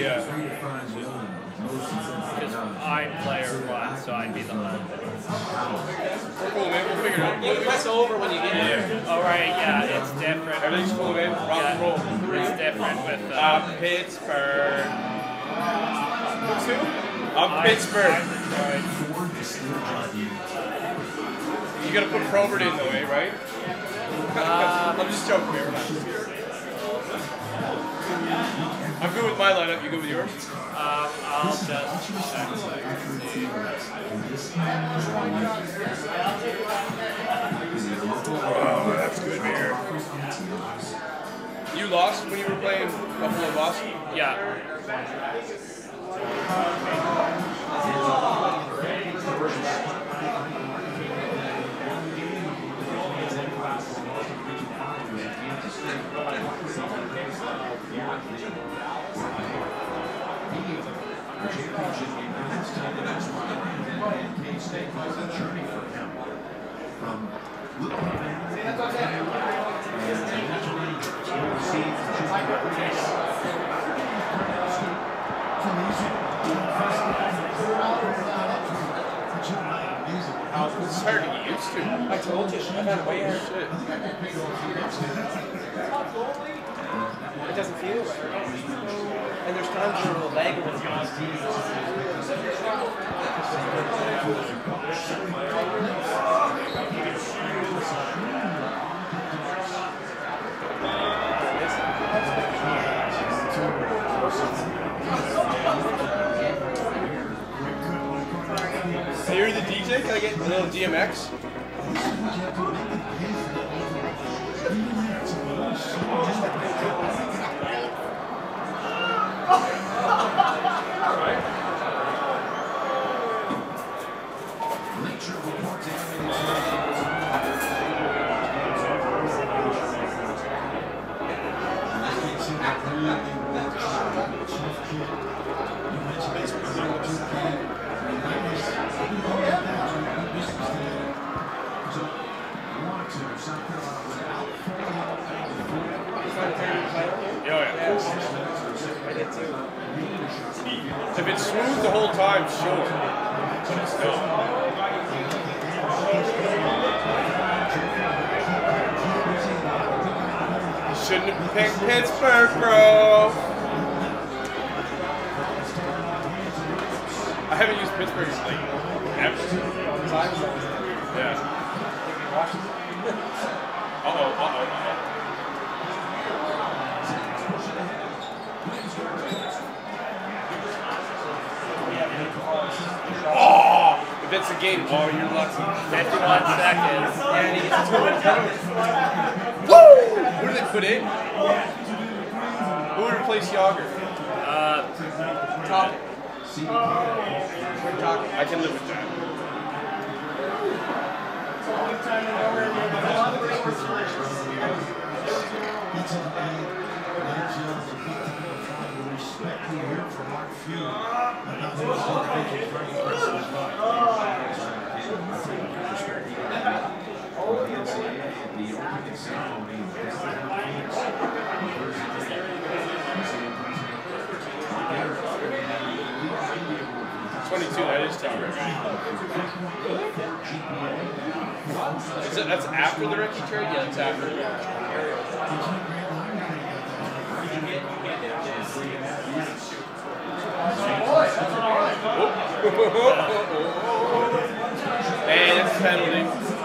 Yeah. Because I'm player one, so I'd be the one. We're cool, man. We'll figure it out. You press over when you get in. All right, yeah, it's different. Everything's cool, man. Rock and roll. It's different with uh, Uh, Pittsburgh. I'm Pittsburgh. You gotta put Probert in the way, right? I'm just joking, man. Relax. I'm good with my lineup. You good with yours? Um, I'll just check so I can see. Oh, that's good beer. You lost when you were playing Buffalo Boston? Yeah. It's hard to get used to. I told you. I've had way hard. Shit. It doesn't feel right. And there's times where it'll lag a little. So you're the DJ? Can I get a little DMX? Smooth the whole time, sure. But it's. Shouldn't have picked Pittsburgh, bro. I haven't used Pittsburgh like ever. Yeah. Uh oh, uh oh, uh oh. Oh, if it's a game, oh, you're lucky. 51 seconds. And he gets a two-minute penalty. Woo! Who did they put in? Who would replace Jagr? Uh, Top. We're talking. I can live with that. Twenty-two. That is tough. That's after the Recchi trade? Yeah, it's after. Hey, that's a penalty.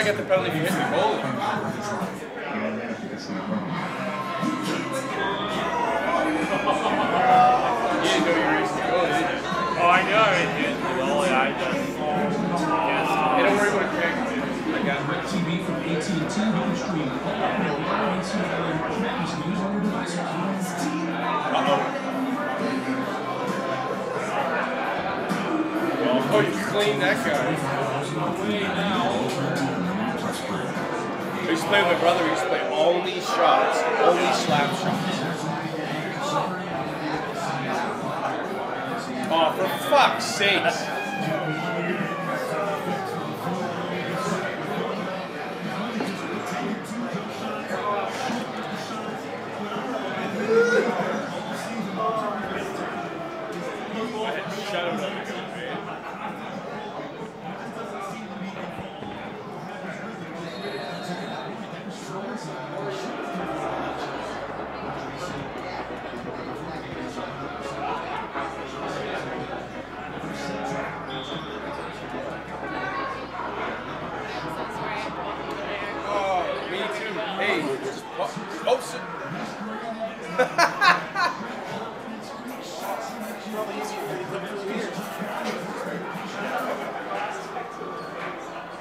I thought I got the penalty if you hit me. Holy. You didn't know you were the goal, did you? Oh, I knew I was doing the goalie. I just. Hey, don't worry about it, Craig. I got it. TV from AT&T home stream all of the live NCAA March Madness news on your device. Uh-oh. Oh, you cleaned that guy. Play with my brother. We used to play only shots, only slap shots. Oh, for fuck's sakes.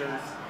that was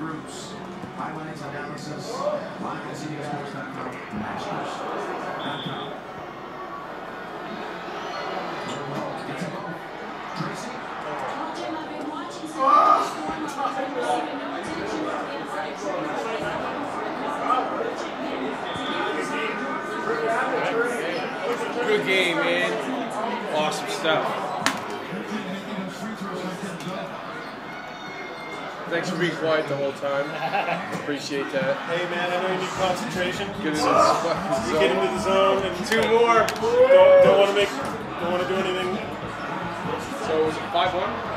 groups, highlights, analysis, live at CBSSports.com, Masters.com. Thanks for being quiet the whole time. Appreciate that. Hey man, I know you need concentration. Get into fucking You get into the zone and Two more. don't, don't want to make, don't want to do anything. So was it five one?